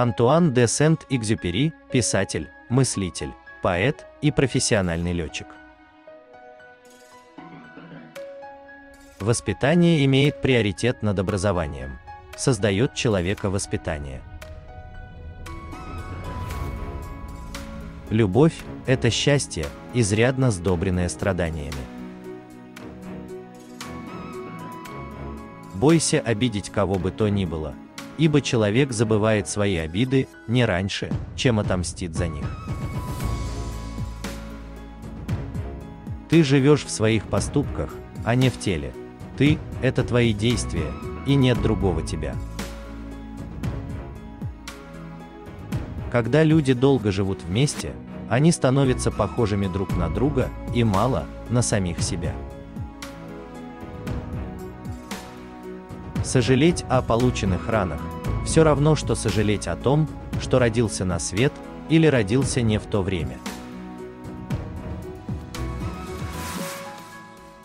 Антуан де Сент-Экзюпери – писатель, мыслитель, поэт и профессиональный летчик. Воспитание имеет приоритет над образованием. Создает человека воспитание. Любовь – это счастье, изрядно сдобренное страданиями. Бойся обидеть кого бы то ни было, ибо человек забывает свои обиды не раньше, чем отомстит за них. Ты живешь в своих поступках, а не в теле. Ты – это твои действия, и нет другого тебя. Когда люди долго живут вместе, они становятся похожими друг на друга и мало на самих себя. Сожалеть о полученных ранах – все равно, что сожалеть о том, что родился на свет или родился не в то время.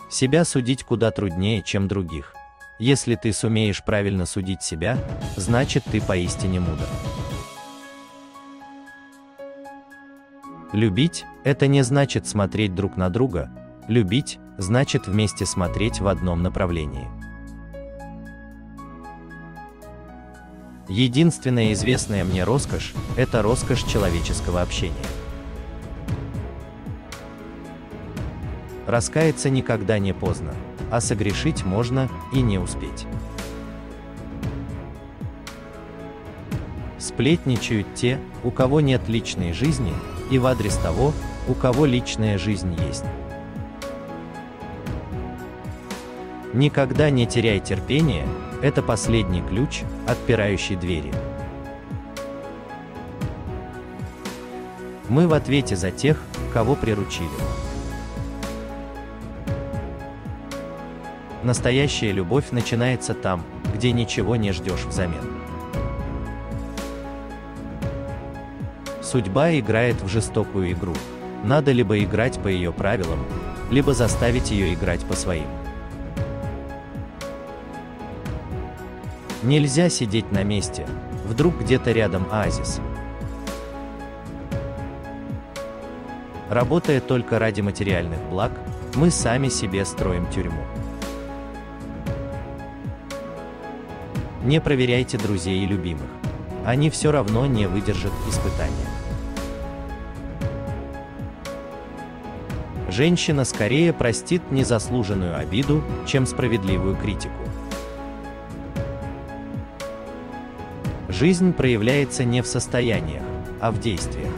Себя судить куда труднее, чем других. Если ты сумеешь правильно судить себя, значит ты поистине мудр. Любить – это не значит смотреть друг на друга, любить – значит вместе смотреть в одном направлении. Единственная известная мне роскошь – это роскошь человеческого общения. Раскаяться никогда не поздно, а согрешить можно и не успеть. Сплетничают те, у кого нет личной жизни, и в адрес того, у кого личная жизнь есть. Никогда не теряй терпения, это последний ключ, отпирающий двери. Мы в ответе за тех, кого приручили. Настоящая любовь начинается там, где ничего не ждешь взамен. Судьба играет в жестокую игру. Надо либо играть по ее правилам, либо заставить ее играть по своим. Нельзя сидеть на месте, вдруг где-то рядом оазис. Работая только ради материальных благ, мы сами себе строим тюрьму. Не проверяйте друзей и любимых. Они все равно не выдержат испытания. Женщина скорее простит незаслуженную обиду, чем справедливую критику. Жизнь проявляется не в состояниях, а в действиях.